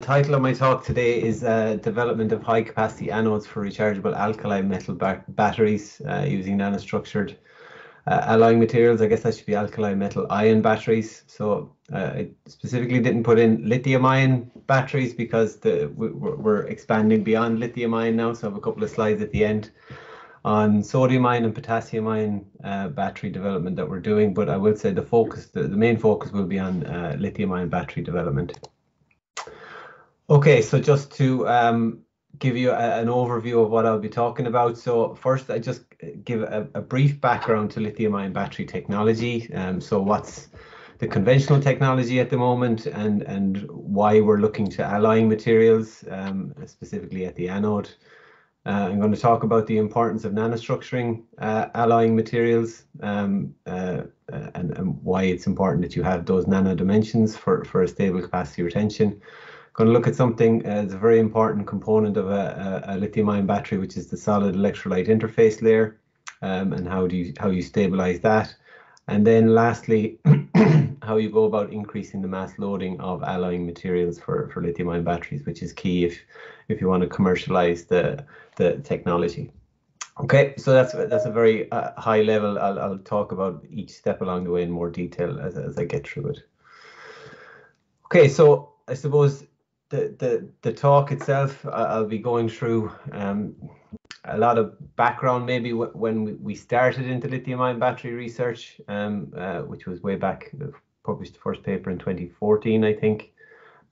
title of my talk today is uh, development of high capacity anodes for rechargeable alkali metal ba batteries uh, using nanostructured uh, alloying materials. I guess that should be alkali metal ion batteries. So uh, I specifically didn't put in lithium ion batteries because the, we're expanding beyond lithium ion now. So I have a couple of slides at the end on sodium ion and potassium ion uh, battery development that we're doing. But I will say the focus, the, the main focus will be on uh, lithium ion battery development. Okay, so just to um, give you a, an overview of what I'll be talking about. So first, I just give a, a brief background to lithium-ion battery technology. Um, so what's the conventional technology at the moment and, and why we're looking to alloying materials, um, specifically at the anode. Uh, I'm going to talk about the importance of nanostructuring uh, alloying materials um, uh, and, and, why it's important that you have those nano dimensions for, for a stable capacity retention going to look at something as a very important component of a, a, a lithium-ion battery, which is the solid electrolyte interface layer, um, and how do you how you stabilize that, and then lastly, how you go about increasing the mass loading of alloying materials for for lithium-ion batteries, which is key if if you want to commercialize the the technology. Okay, so that's that's a very uh, high level. I'll I'll talk about each step along the way in more detail as as I get through it. Okay, so I suppose the the the talk itself, I'll be going through um, a lot of background. Maybe when we started into lithium-ion battery research, um, uh, which was way back, uh, published the first paper in 2014, I think.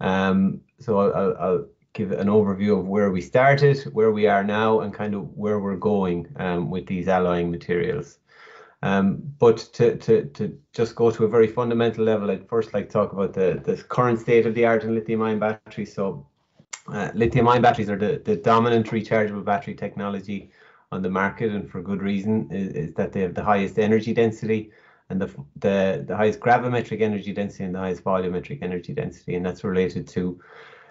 Um, so I'll, I'll, give an overview of where we started, where we are now, and kind of where we're going um, with these alloying materials. Um, but to, to, to just go to a very fundamental level, I'd first like to talk about the, the current state of the art in lithium ion batteries. So uh, lithium ion batteries are the, the dominant rechargeable battery technology on the market and for good reason is, is that they have the highest energy density and the, the, the highest gravimetric energy density and the highest volumetric energy density and that's related to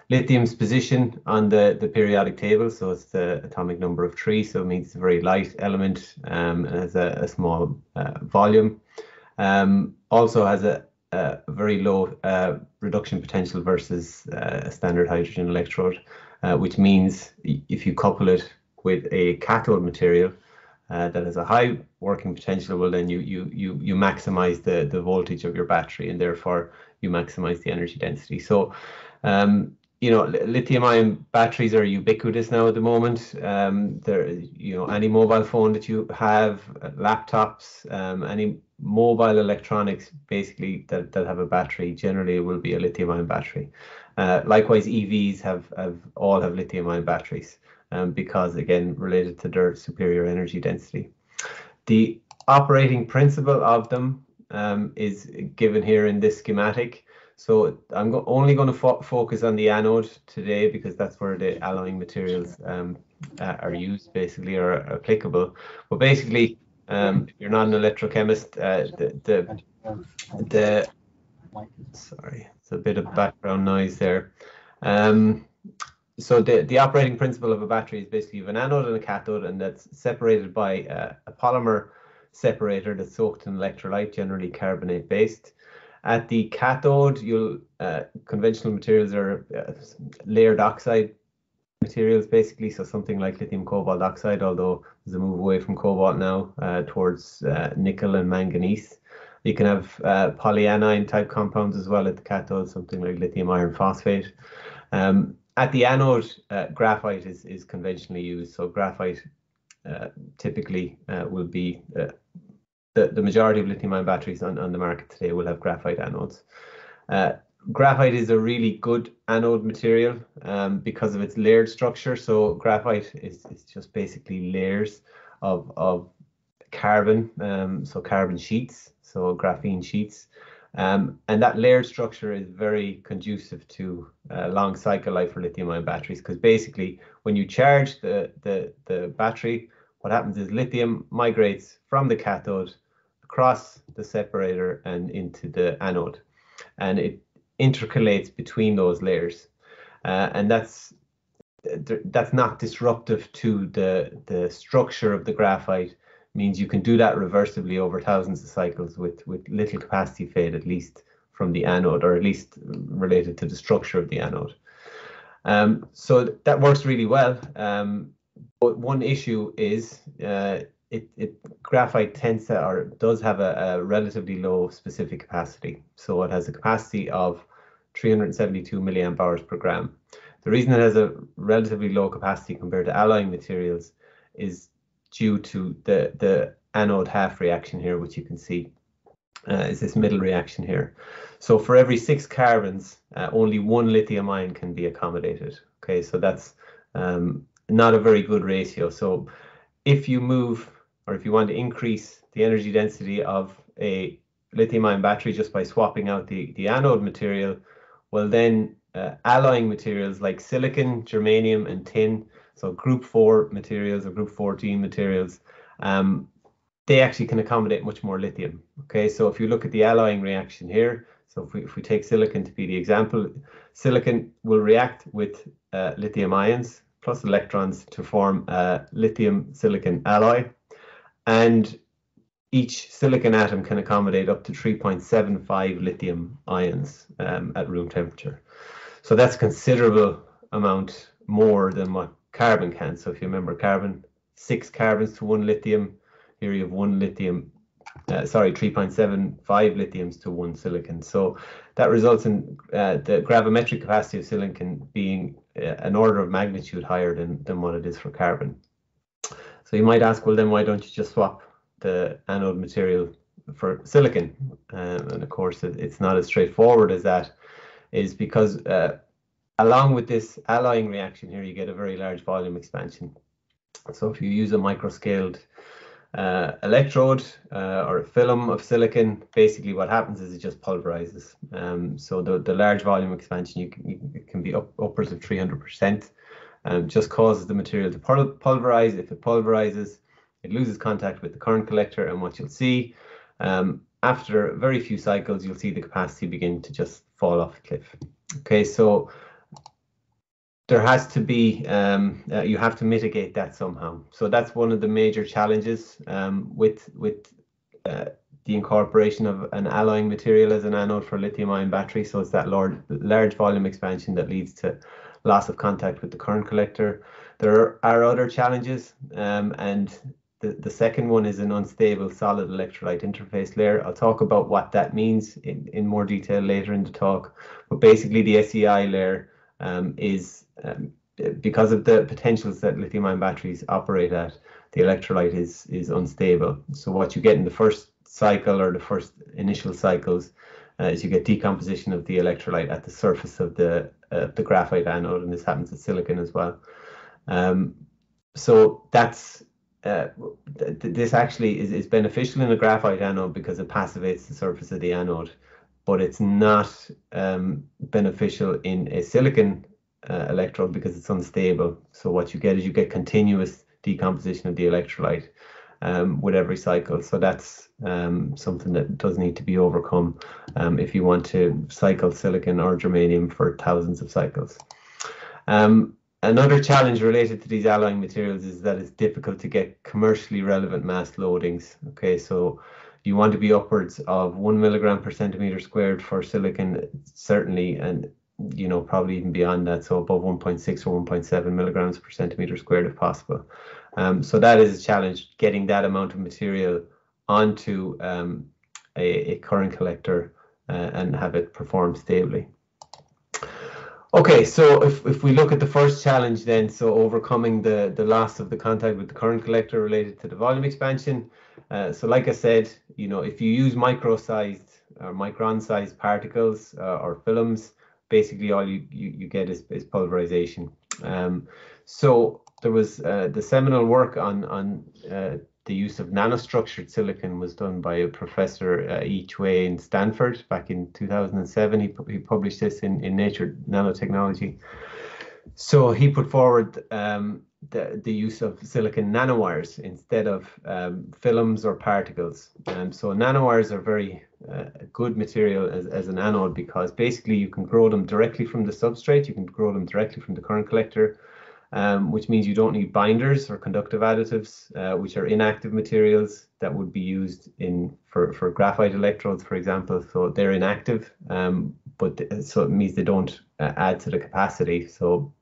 lithium's position on the, the periodic table. So it's the atomic number of three. So it means it's a very light element um, and has a, a small uh, volume. Um, also has a, a very low uh, reduction potential versus uh, a standard hydrogen electrode, uh, which means if you couple it with a cathode material uh, that has a high working potential, well then you you you you maximize the the voltage of your battery and therefore you maximize the energy density. So um, you know, lithium-ion batteries are ubiquitous now at the moment. Um, there, you know, any mobile phone that you have, uh, laptops, um, any mobile electronics, basically that, that have a battery, generally will be a lithium-ion battery. Uh, likewise, EVs have have all have lithium-ion batteries um, because, again, related to their superior energy density. The operating principle of them um, is given here in this schematic. So I'm go only going to fo focus on the anode today because that's where the alloying materials um, uh, are used basically or are applicable. But basically, um, if you're not an electrochemist, uh, the, the, the, sorry, it's a bit of background noise there. Um, so the, the operating principle of a battery is basically you have an anode and a cathode and that's separated by uh, a polymer separator that's soaked in electrolyte, generally carbonate based. At the cathode, you'll uh, conventional materials are uh, layered oxide materials basically, so something like lithium cobalt oxide, although there's a move away from cobalt now uh, towards uh, nickel and manganese. You can have uh, polyanion type compounds as well at the cathode, something like lithium iron phosphate. Um, at the anode, uh, graphite is, is conventionally used. So graphite typically will be the, the majority of lithium ion batteries on, on the market today will have graphite anodes. Uh, graphite is a really good anode material um, because of its layered structure. So graphite is, is just basically layers of, of carbon, um, so carbon sheets, so graphene sheets. Um, and that layered structure is very conducive to uh, long cycle life for lithium ion batteries because basically when you charge the, the, the battery, what happens is lithium migrates from the cathode across the separator and into the anode. And it intercalates between those layers. Uh, and that's that's not disruptive to the, the structure of the graphite means you can do that reversibly over thousands of cycles with, with little capacity fade, at least from the anode, or at least related to the structure of the anode. Um, so that works really well. Um, but one issue is uh, it, it graphite tends to or does have a, a, relatively low specific capacity. So it has a capacity of 372 milliamp hours per gram. The reason it has a relatively low capacity compared to alloying materials is due to the, the anode half reaction here, which you can see uh, is this middle reaction here. So for every six carbons, uh, only one lithium ion can be accommodated. Okay, so that's um, not a very good ratio. So if you move or if you want to increase the energy density of a lithium ion battery just by swapping out the, the anode material, well then uh, alloying materials like silicon, germanium and tin, so group 4 materials or group 14 materials, um, they actually can accommodate much more lithium. Okay, so if you look at the alloying reaction here, so if we, if we take silicon to be the example, silicon will react with uh, lithium ions plus electrons to form a lithium silicon alloy. And each silicon atom can accommodate up to 3.75 lithium ions um, at room temperature. So that's a considerable amount more than what carbon can. So if you remember carbon, six carbons to one lithium, here you have one lithium, uh, sorry, 3.75 lithiums to one silicon. So that results in uh, the gravimetric capacity of silicon being uh, an order of magnitude higher than, than what it is for carbon. So you might ask, well, then why don't you just swap the anode material for silicon? Um, and of course, it, it's not as straightforward as that, is because uh, along with this alloying reaction here, you get a very large volume expansion. So if you use a microscaled uh, electrode uh, or a film of silicon, basically what happens is it just pulverizes. Um, so the, the large volume expansion you can, you can be up, upwards of 300%. Um, just causes the material to pulverize. If it pulverizes, it loses contact with the current collector, and what you'll see um, after very few cycles, you'll see the capacity begin to just fall off the cliff. Okay, so there has to be um, uh, you have to mitigate that somehow. So that's one of the major challenges um, with with uh, the incorporation of an alloying material as an anode for lithium-ion battery. So it's that large large volume expansion that leads to loss of contact with the current collector. There are other challenges, um, and the, the second one is an unstable solid electrolyte interface layer. I'll talk about what that means in, in more detail later in the talk. But basically, the SEI layer um, is um, because of the potentials that lithium-ion batteries operate at, the electrolyte is is unstable. So what you get in the first cycle or the first initial cycles uh, is you get decomposition of the electrolyte at the surface of the uh, the graphite anode, and this happens at silicon as well. Um, so that's uh, th this actually is, is beneficial in a graphite anode because it passivates the surface of the anode, but it's not um, beneficial in a silicon uh, electrode because it's unstable. So what you get is you get continuous decomposition of the electrolyte um, with every cycle. So that's um, something that does need to be overcome um, if you want to cycle silicon or germanium for thousands of cycles. Um, another challenge related to these alloying materials is that it's difficult to get commercially relevant mass loadings. Okay, so you want to be upwards of one milligram per centimeter squared for silicon, certainly, and you know probably even beyond that, so above 1.6 or 1.7 milligrams per centimeter squared if possible. Um, so that is a challenge, getting that amount of material onto um, a, a, current collector uh, and have it perform stably. Okay, so if, if we look at the first challenge then, so overcoming the, the loss of the contact with the current collector related to the volume expansion. Uh, so like I said, you know, if you use micro-sized or micron-sized particles uh, or films, basically all you, you, you get is, is pulverization. Um, so there was uh, the seminal work on on uh, the use of nanostructured silicon was done by a professor uh, Cui in Stanford back in 2007. He, he published this in, in Nature Nanotechnology. So he put forward um, the, the use of silicon nanowires instead of um, films or particles. Um, so nanowires are very uh, good material as, as an anode because basically you can grow them directly from the substrate, you can grow them directly from the current collector, um, which means you don't need binders or conductive additives, uh, which are inactive materials that would be used in for, for graphite electrodes, for example. So they're inactive, um, but so it means they don't uh, add to the capacity. So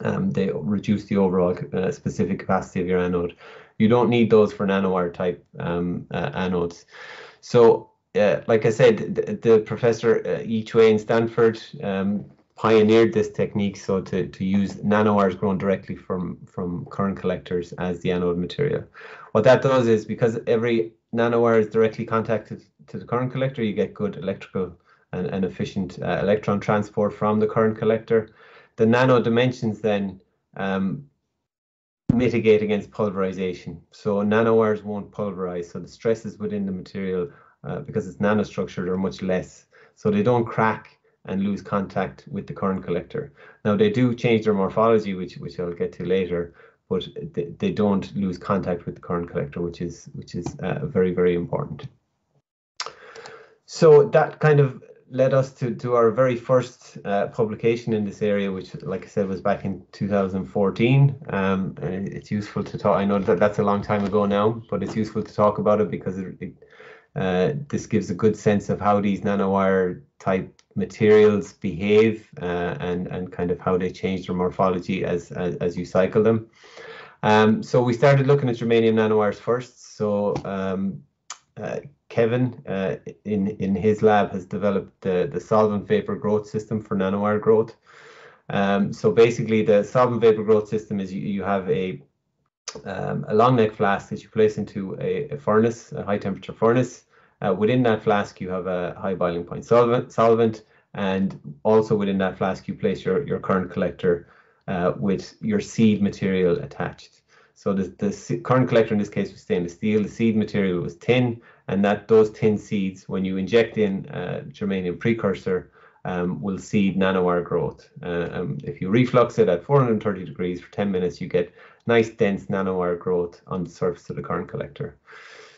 um, they reduce the overall uh, specific capacity of your anode. You don't need those for nanowire type um, uh, anodes. So, uh, like I said, the, the professor uh, Yi Cui in Stanford um, pioneered this technique so to, to use nanowires grown directly from, from current collectors as the anode material. What that does is because every nanowire is directly contacted to the current collector, you get good electrical and, and efficient uh, electron transport from the current collector. The nano dimensions then um, mitigate against pulverization. So nanowires won't pulverize. So the stresses within the material, uh, because it's nanostructured, are much less. So they don't crack and lose contact with the current collector. Now they do change their morphology, which which I'll get to later, but they, they don't lose contact with the current collector, which is which is uh, very very important. So that kind of led us to, to our very first uh, publication in this area, which, like I said, was back in 2014. Um, and it's useful to talk. I know that that's a long time ago now, but it's useful to talk about it because it, it, uh, this gives a good sense of how these nanowire type materials behave uh, and and kind of how they change their morphology as as, as you cycle them. Um, so we started looking at germanium nanowires first. So um, uh, Kevin uh, in in his lab has developed the the solvent vapor growth system for nanowire growth. Um, so basically, the solvent vapor growth system is you, you have a um, a long neck flask that you place into a, a furnace, a high temperature furnace. Uh, within that flask, you have a high boiling point solvent, solvent, and also within that flask, you place your your current collector uh, with your seed material attached. So the, the current collector in this case was stainless steel. The seed material was tin, and that those tin seeds, when you inject in a germanium precursor, um, will seed nanowire growth. Uh, um, if you reflux it at 430 degrees for 10 minutes, you get nice dense nanowire growth on the surface of the current collector.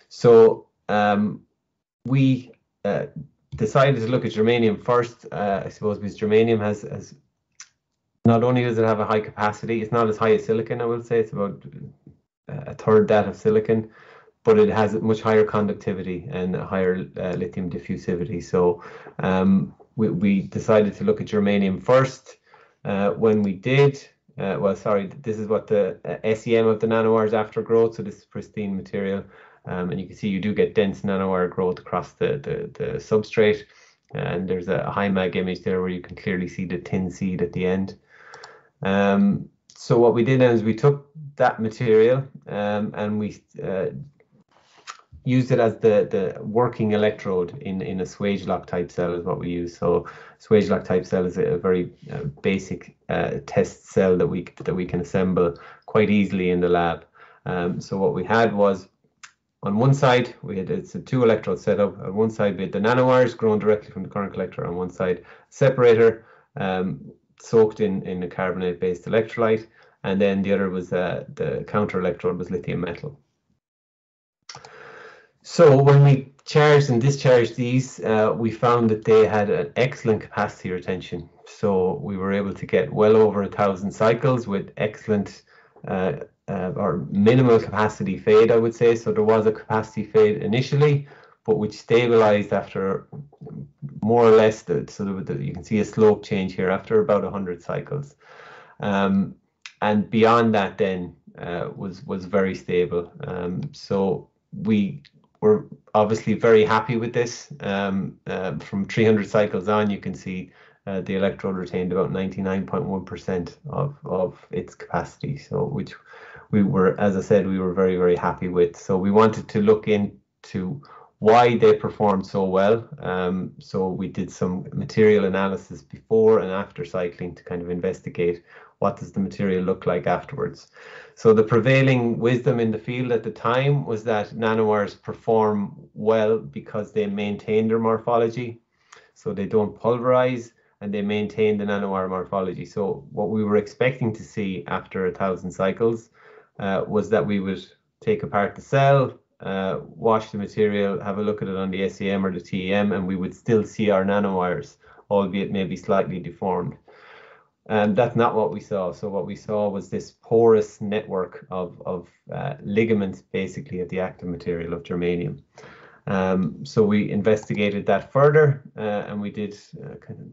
So um, we uh, decided to look at germanium first, uh, I suppose, because germanium has, has not only does it have a high capacity, it's not as high as silicon, I will say, it's about a third that of silicon, but it has much higher conductivity and a higher uh, lithium diffusivity. So um, we, we decided to look at germanium first. Uh, when we did, uh, well, sorry, this is what the uh, SEM of the nanowires after growth. So this is pristine material. Um, and you can see you do get dense nanowire growth across the, the, the substrate. And there's a high mag image there where you can clearly see the tin seed at the end. Um, so what we did then is we took that material um, and we uh, used it as the, the working electrode in, in a Swagelok type cell is what we use. So Swagelok type cell is a, very uh, basic uh, test cell that we that we can assemble quite easily in the lab. Um, so what we had was on one side we had it's a two electrode setup. On one side we had the nanowires grown directly from the current collector. On one side separator um, soaked in in a carbonate based electrolyte, and then the other was uh, the counter electrode was lithium metal. So when we charged and discharged these, uh, we found that they had an excellent capacity retention. So we were able to get well over a thousand cycles with excellent uh, uh, or minimal capacity fade, I would say. So there was a capacity fade initially, but which stabilized after more or less. The, so the, you can see a slope change here after about 100 cycles. Um, and beyond that, then uh, was was very stable. Um, so we we're obviously very happy with this. Um, uh, from 300 cycles on, you can see uh, the electrode retained about 99.1% of, of its capacity. So, which we were, as I said, we were very, very happy with. So, we wanted to look into why they performed so well. Um, so, we did some material analysis before and after cycling to kind of investigate what does the material look like afterwards. So the prevailing wisdom in the field at the time was that nanowires perform well because they maintain their morphology. So they don't pulverize and they maintain the nanowire morphology. So what we were expecting to see after a thousand cycles uh, was that we would take apart the cell, uh, wash the material, have a look at it on the SEM or the TEM, and we would still see our nanowires, albeit maybe slightly deformed. And that's not what we saw. So what we saw was this porous network of, of uh, ligaments, basically, of the active material of germanium. Um, so we investigated that further, uh, and we did uh, kind of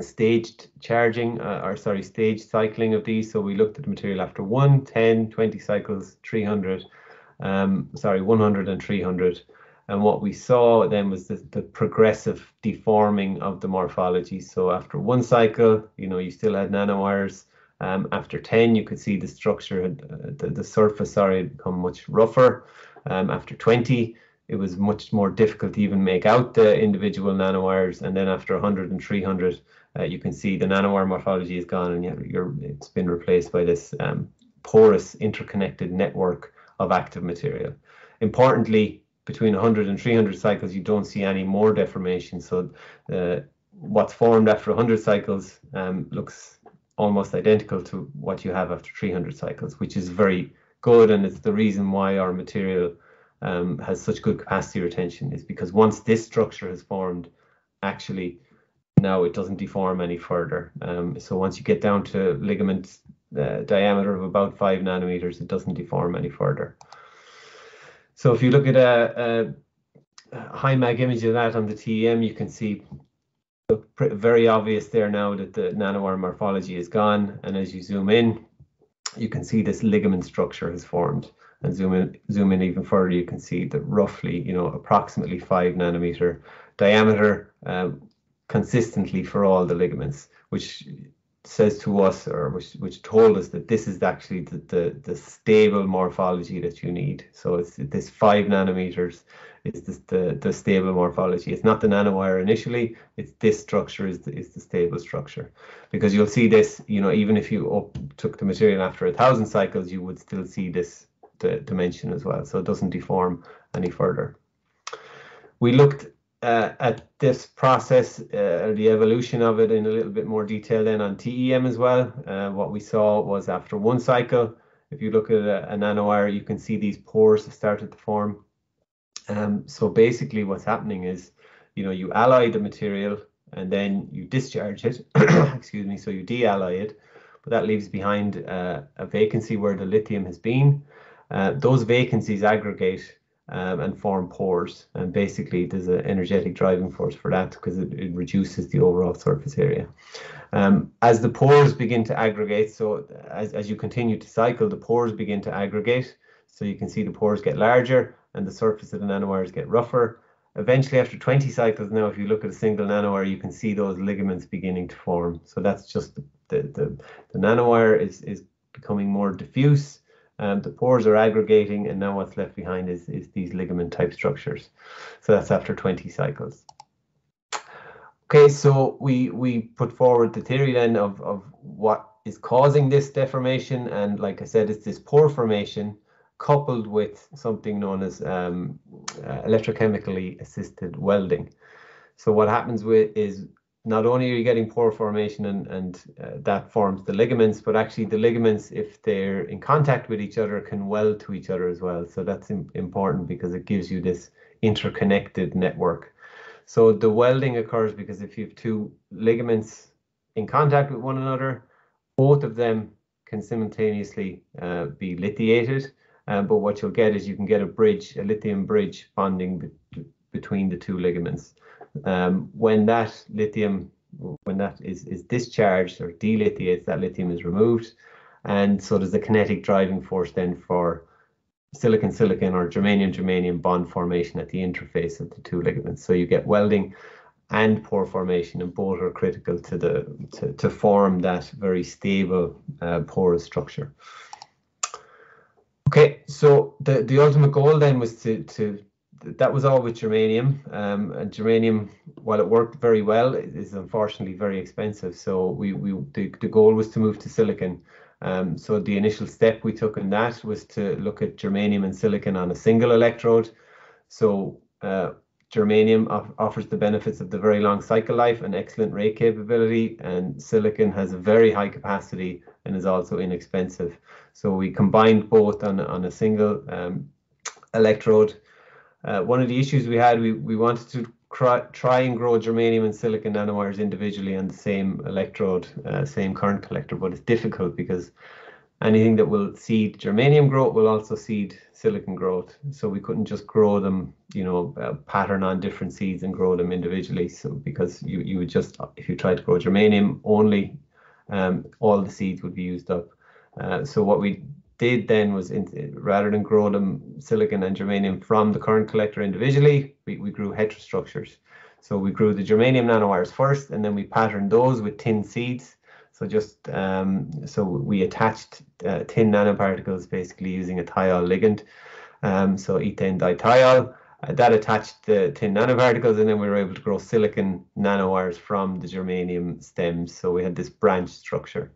staged charging, uh, or sorry, staged cycling of these. So we looked at the material after 1, 10, 20 cycles, 300, um, sorry, 100 and 300. And what we saw then was the, the progressive deforming of the morphology. So after one cycle, you know, you still had nanowires. Um, after 10, you could see the structure, had, uh, the, the surface, sorry, had become much rougher. Um, after 20, it was much more difficult to even make out the individual nanowires. And then after 100 and 300, uh, you can see the nanowire morphology is gone and you're, it's been replaced by this um, porous interconnected network of active material. Importantly, between 100 and 300 cycles, you don't see any more deformation. So uh, what's formed after 100 cycles um, looks almost identical to what you have after 300 cycles, which is very good. And it's the reason why our material um, has such good capacity retention is because once this structure has formed, actually now it doesn't deform any further. Um, so once you get down to ligament uh, diameter of about five nanometers, it doesn't deform any further. So if you look at a, a high mag image of that on the TEM, you can see very obvious there now that the nanowire morphology is gone. And as you zoom in, you can see this ligament structure has formed. And zoom in, zoom in even further, you can see that roughly, you know, approximately five nanometer diameter um, consistently for all the ligaments, which says to us or which which told us that this is actually the, the, the stable morphology that you need. So it's this five nanometers is this, the the stable morphology. It's not the nanowire initially. It's this structure is the, is the stable structure because you'll see this. You know, even if you up, took the material after a thousand cycles, you would still see this the dimension as well. So it doesn't deform any further. We looked uh, at this process, uh, the evolution of it in a little bit more detail then on TEM as well. Uh, what we saw was after one cycle, if you look at a, a nanowire, you can see these pores started to form. Um, so basically what's happening is, you know, you alloy the material and then you discharge it, excuse me, so you de-alloy it, but that leaves behind uh, a vacancy where the lithium has been. Uh, those vacancies aggregate um, and form pores. And basically, there's an energetic driving force for that because it, it, reduces the overall surface area. Um, as the pores begin to aggregate, so as, as you continue to cycle, the pores begin to aggregate. So you can see the pores get larger and the surface of the nanowires get rougher. Eventually, after 20 cycles now, if you look at a single nanowire, you can see those ligaments beginning to form. So that's just the, the, the, the nanowire is, is becoming more diffuse um, the pores are aggregating and now what's left behind is, is these ligament type structures. So that's after 20 cycles. Okay, so we, we put forward the theory then of, of what is causing this deformation. And like I said, it's this pore formation coupled with something known as um, uh, electrochemically assisted welding. So what happens with is not only are you getting pore formation and, and uh, that forms the ligaments, but actually the ligaments, if they're in contact with each other, can weld to each other as well. So that's important because it gives you this interconnected network. So the welding occurs because if you have two ligaments in contact with one another, both of them can simultaneously uh, be lithiated. Uh, but what you'll get is you can get a bridge, a lithium bridge bonding be between the two ligaments. Um, when that lithium, when that is, is discharged or delithiates, that lithium is removed. And so there's a kinetic driving force then for silicon silicon or germanium germanium bond formation at the interface of the two ligaments. So you get welding and pore formation, and both are critical to the to, to form that very stable uh, porous structure. Okay, so the the ultimate goal then was to to that was all with germanium. Um, and germanium, while it worked very well, is unfortunately very expensive. So we, we the, the goal was to move to silicon. Um, so the initial step we took in that was to look at germanium and silicon on a single electrode. So uh, germanium off offers the benefits of the very long cycle life and excellent rate capability, and silicon has a very high capacity and is also inexpensive. So we combined both on, on a single um, electrode uh, one of the issues we had, we, we wanted to try, try and grow germanium and silicon nanowires individually on the same electrode, uh, same current collector, but it's difficult because anything that will seed germanium growth will also seed silicon growth. So we couldn't just grow them, you know, uh, pattern on different seeds and grow them individually. So because you, you would just, if you tried to grow germanium only, um, all the seeds would be used up. Uh, so what we did then was in, rather than grow them silicon and germanium from the current collector individually, we, we grew heterostructures. So we grew the germanium nanowires first, and then we patterned those with tin seeds so just um, so we attached uh, tin nanoparticles basically using a thiol ligand. Um, so ethane dithiol. Uh, that attached the tin nanoparticles, and then we were able to grow silicon nanowires from the germanium stems. So we had this branch structure.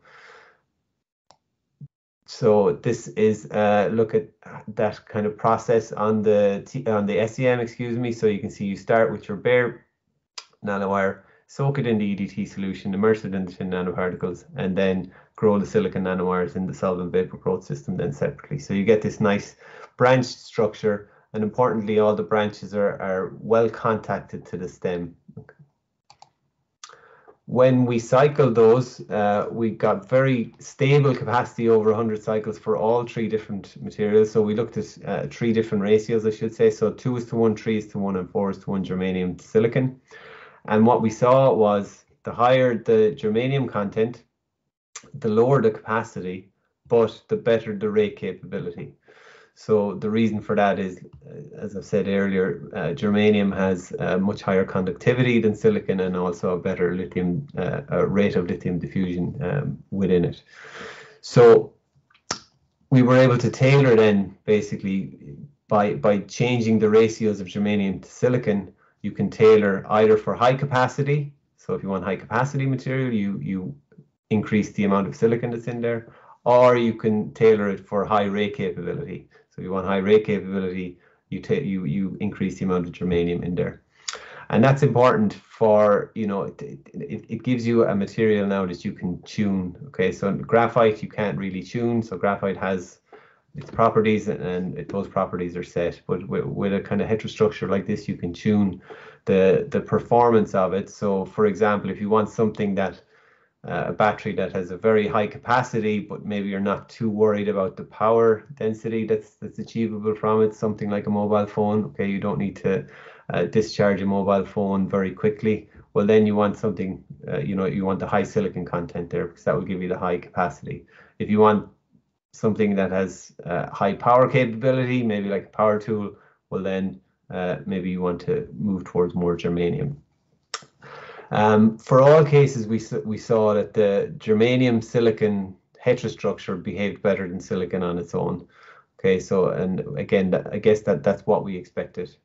So this is a look at that kind of process on the on the SEM, excuse me. So you can see you start with your bare nanowire soak it in the EDT solution, immerse it in the tin nanoparticles, and then grow the silicon nanowires in the solvent vapor growth system then separately. So you get this nice branched structure, and importantly, all the branches are, are well contacted to the stem. When we cycled those, uh, we got very stable capacity over 100 cycles for all three different materials. So we looked at uh, three different ratios, I should say. So two is to one, three is to one, and four is to one germanium to silicon. And what we saw was the higher the germanium content, the lower the capacity, but the better the rate capability. So the reason for that is, uh, as I've said earlier, uh, germanium has a much higher conductivity than silicon and also a better lithium uh, rate of lithium diffusion um, within it. So we were able to tailor then basically by by changing the ratios of germanium to silicon you can tailor either for high capacity. So if you want high capacity material, you, you increase the amount of silicon that's in there, or you can tailor it for high rate capability. So you want high rate capability, you take you you increase the amount of germanium in there. And that's important for, you know, it, it, it gives you a material now that you can tune. Okay, so graphite you can't really tune. So graphite has its properties and it, those properties are set. But with, with a kind of heterostructure like this, you can tune the the performance of it. So, for example, if you want something that uh, a battery that has a very high capacity, but maybe you're not too worried about the power density that's that's achievable from it, something like a mobile phone. Okay, you don't need to uh, discharge a mobile phone very quickly. Well, then you want something, uh, you know, you want the high silicon content there because that will give you the high capacity. If you want something that has uh, high power capability, maybe like a power tool, well then uh, maybe you want to move towards more germanium. Um, for all cases, we we saw that the germanium silicon heterostructure behaved better than silicon on its own. Okay, so and again, I guess that that's what we expected.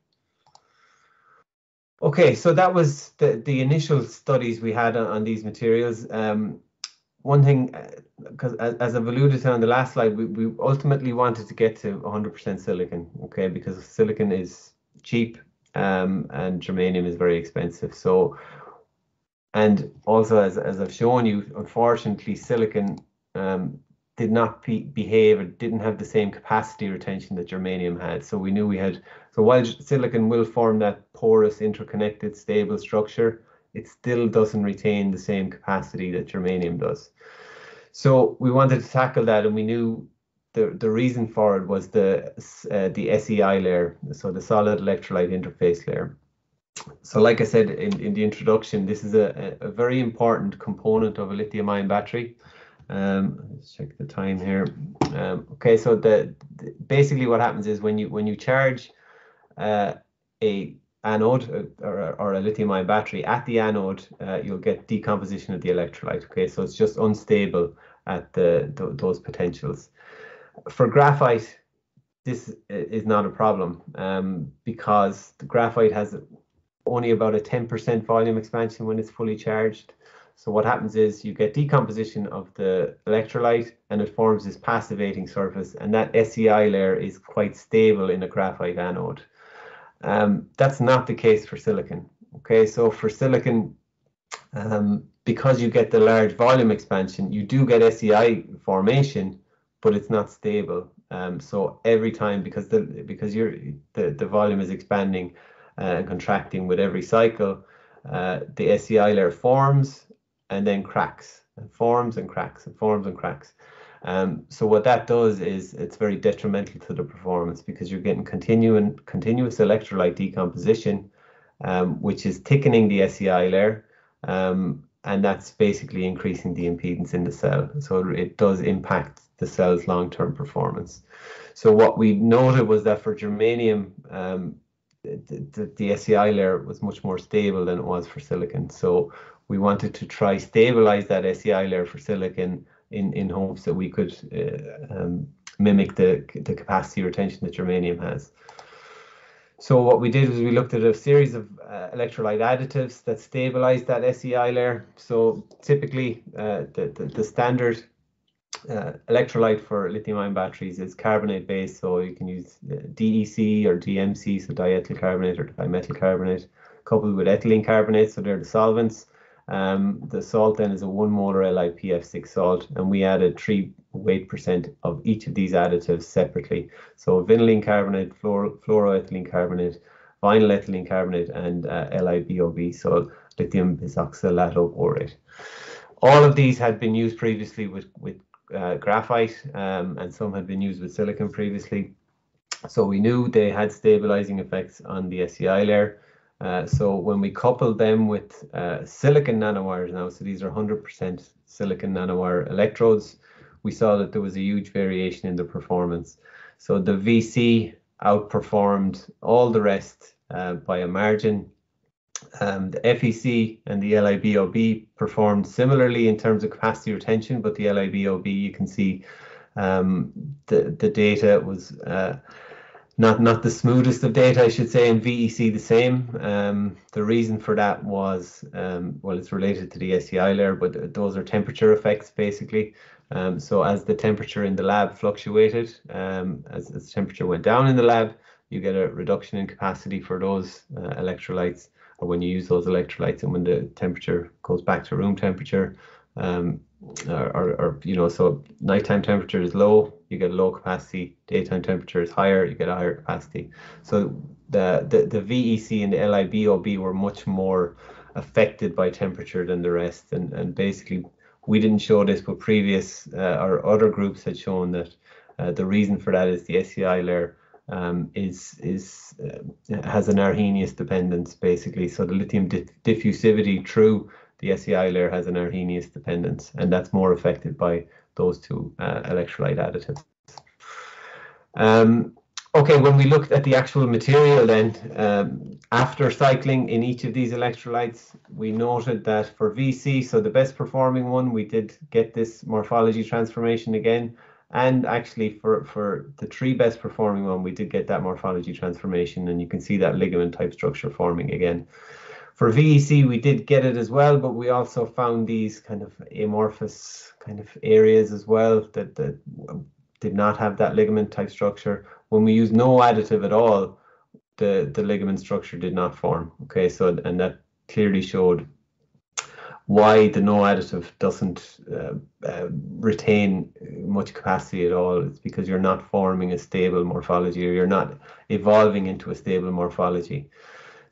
Okay, so that was the the initial studies we had on, on these materials. Um, one thing, because uh, as, as I've alluded to on the last slide, we, we ultimately wanted to get to 100% silicon, okay, because silicon is cheap um, and germanium is very expensive. So, and also as, as I've shown you, unfortunately, silicon um, did not be, behave or didn't have the same capacity retention that germanium had. So we knew we had, so while silicon will form that porous, interconnected, stable structure, it still doesn't retain the same capacity that germanium does. So we wanted to tackle that, and we knew the the reason for it was the uh, the SEI layer, so the solid electrolyte interface layer. So, like I said in, in the introduction, this is a, a very important component of a lithium-ion battery. Um, let's check the time here. Um, okay, so the, the, basically what happens is when you when you charge uh, a anode uh, or, or a lithium ion battery, at the anode, uh, you'll get decomposition of the electrolyte. Okay, so it's just unstable at the, those potentials. For graphite, this is not a problem um, because the graphite has only about a 10% volume expansion when it's fully charged. So what happens is you get decomposition of the electrolyte and it forms this passivating surface and that SEI layer is quite stable in a graphite anode. Um, that's not the case for silicon. Okay, so for silicon, um, because you get the large volume expansion, you do get SEI formation, but it's not stable. Um, so every time, because the because you're the, the volume is expanding and contracting with every cycle, uh, the SEI layer forms and then cracks, and forms and cracks, and forms and cracks. Um, so what that does is it's very detrimental to the performance because you're getting continuing continuous electrolyte decomposition, um, which is thickening the SEI layer, um, and that's basically increasing the impedance in the cell. So it does impact the cell's long-term performance. So what we noted was that for germanium, um, the, the, SEI layer was much more stable than it was for silicon. So we wanted to try stabilize that SEI layer for silicon in, in hopes that we could uh, um, mimic the, the capacity retention that germanium has. So what we did was we looked at a series of uh, electrolyte additives that stabilized that SEI layer. So typically uh, the, the, the, standard uh, electrolyte for lithium ion batteries is carbonate based. So you can use uh, DEC or DMC, so diethyl carbonate or dimethyl carbonate, coupled with ethylene carbonate. So they're the solvents. Um, the salt then is a one molar LiPF6 salt, and we added three weight percent of each of these additives separately. So vinylene carbonate, fluoro, fluoroethylene carbonate, vinyl ethylene carbonate, and uh, LiBOB, so lithium bisoxalate All of these had been used previously with, with uh, graphite, um, and some had been used with silicon previously. So we knew they had stabilizing effects on the SEI layer. Uh, so when we coupled them with uh, silicon nanowires now, so these are 100% silicon nanowire electrodes, we saw that there was a huge variation in the performance. So the VC outperformed all the rest uh, by a margin. Um, the FEC and the LiBOB performed similarly in terms of capacity retention, but the LiBOB, you can see um, the, the data was uh, not not the smoothest of data, I should say, and VEC the same. Um, the reason for that was, um, well, it's related to the SEI layer, but those are temperature effects basically. Um, so as the temperature in the lab fluctuated, um, as, as temperature went down in the lab, you get a reduction in capacity for those uh, electrolytes, or when you use those electrolytes, and when the temperature goes back to room temperature, um, or, or, or, you know, so nighttime temperature is low, you get low capacity. Daytime temperature is higher, you get a higher capacity. So the the, the VEC and the LiBOB were much more affected by temperature than the rest, and and basically we didn't show this, but previous uh, other groups had shown that uh, the reason for that is the SEI layer um, is is uh, has an Arrhenius dependence basically. So the lithium di diffusivity through the SEI layer has an Arrhenius dependence, and that's more affected by those two uh, electrolyte additives. Um, okay, when we looked at the actual material then, um, after cycling in each of these electrolytes, we noted that for VC, so the best performing one, we did get this morphology transformation again. And actually for, for the three best performing one, we did get that morphology transformation and you can see that ligament type structure forming again. For VEC, we did get it as well, but we also found these kind of amorphous kind of areas as well that, that did not have that ligament type structure. When we use no additive at all, the, the ligament structure did not form. Okay, so and that clearly showed why the no additive doesn't uh, uh, retain much capacity at all. It's because you're not forming a stable morphology or you're not evolving into a stable morphology.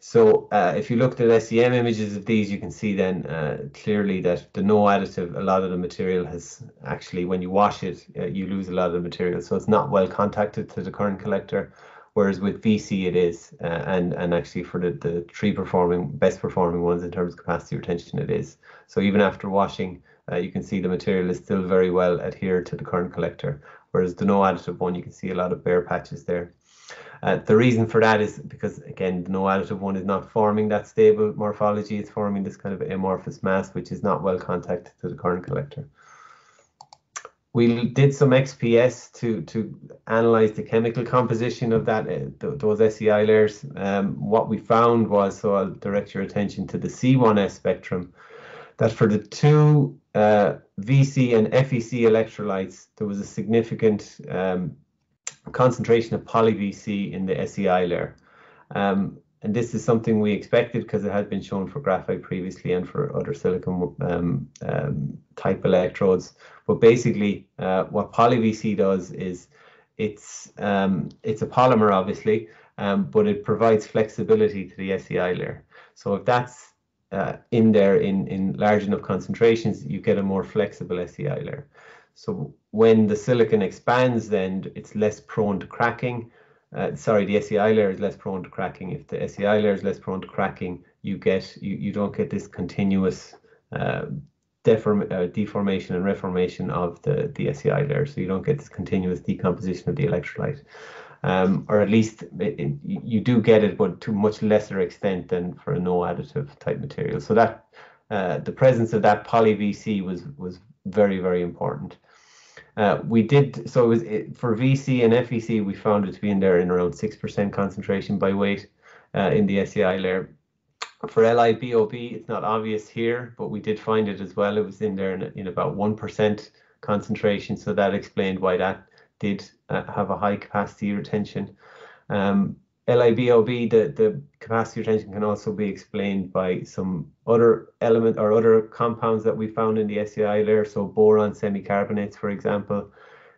So uh, if you looked at SEM images of these, you can see then uh, clearly that the no additive, a lot of the material has actually, when you wash it, uh, you lose a lot of the material. So it's not well contacted to the current collector, whereas with VC it is. Uh, and, and actually for the, the three performing, best performing ones in terms of capacity retention, it is. So even after washing, uh, you can see the material is still very well adhered to the current collector. Whereas the no additive one, you can see a lot of bare patches there. Uh, the reason for that is because, again, the no additive one is not forming that stable morphology. It's forming this kind of amorphous mass, which is not well contacted to the current collector. We did some XPS to, to analyze the chemical composition of that uh, th those SEI layers. Um, what we found was, so I'll direct your attention to the C1s spectrum, that for the two uh, VC and FEC electrolytes, there was a significant um, concentration of poly-VC in the SEI layer. Um, and this is something we expected because it had been shown for graphite previously and for other silicon um, um, type electrodes. But basically, uh, what poly-VC does is it's um, it's a polymer, obviously, um, but it provides flexibility to the SEI layer. So if that's uh, in there in, in large enough concentrations, you get a more flexible SEI layer. So when the silicon expands, then it's less prone to cracking. Uh, sorry, the SEI layer is less prone to cracking. If the SEI layer is less prone to cracking, you get you, you don't get this continuous uh, deform, uh, deformation and reformation of the, the SEI layer. So you don't get this continuous decomposition of the electrolyte. Um, or at least it, it, you do get it, but to much lesser extent than for a no additive type material. So that uh, the presence of that poly VC was was very very important. Uh, we did so it was it, for VC and FEC we found it to be in there in around six percent concentration by weight uh, in the SEI layer. For LiBOB, it's not obvious here, but we did find it as well. It was in there in, in about one percent concentration, so that explained why that did uh, have a high capacity retention. Um, LiBOB, the, the capacity retention can also be explained by some other element or other compounds that we found in the SEI layer. So boron semicarbonates, for example,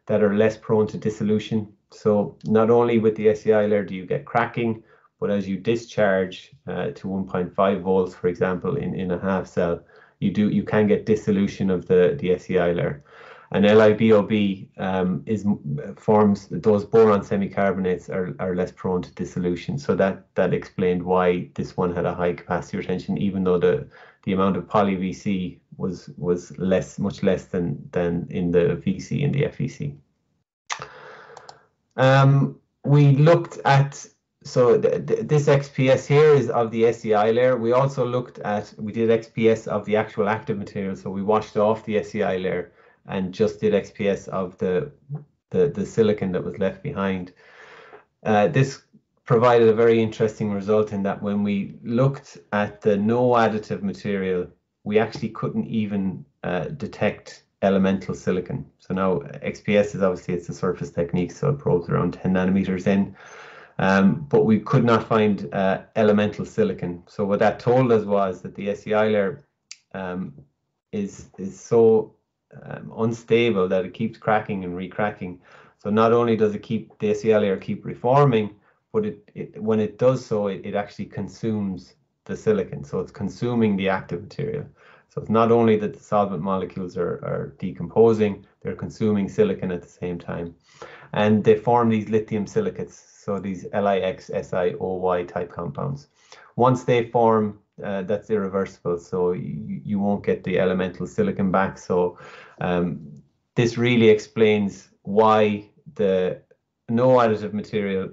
that are less prone to dissolution. So not only with the SEI layer do you get cracking, but as you discharge uh, to 1.5 volts, for example, in, in a half cell, you do you can get dissolution of the, the SEI layer and LiBOB um, is forms those boron semicarbonates are, are less prone to dissolution. So that that explained why this one had a high capacity retention, even though the the amount of poly VC was was less, much less than than in the VC in the FEC. Um, we looked at so th th this XPS here is of the SEI layer. We also looked at we did XPS of the actual active material, so we washed off the SEI layer and just did XPS of the the, the silicon that was left behind. Uh, this provided a very interesting result in that when we looked at the no additive material, we actually couldn't even uh, detect elemental silicon. So now XPS is obviously it's a surface technique, so it probes around 10 nanometers in. Um, but we could not find uh, elemental silicon. So what that told us was that the SEI layer um, is is so um, unstable that it keeps cracking and recracking. So not only does it keep the SEI layer keep reforming, but it, it when it does so, it, it actually consumes the silicon. So it's consuming the active material. So it's not only that the solvent molecules are, are decomposing, they're consuming silicon at the same time. And they form these lithium silicates, so these LIX, SiOY type compounds. Once they form, uh, that's irreversible. So you, you won't get the elemental silicon back. So um, this really explains why the no additive material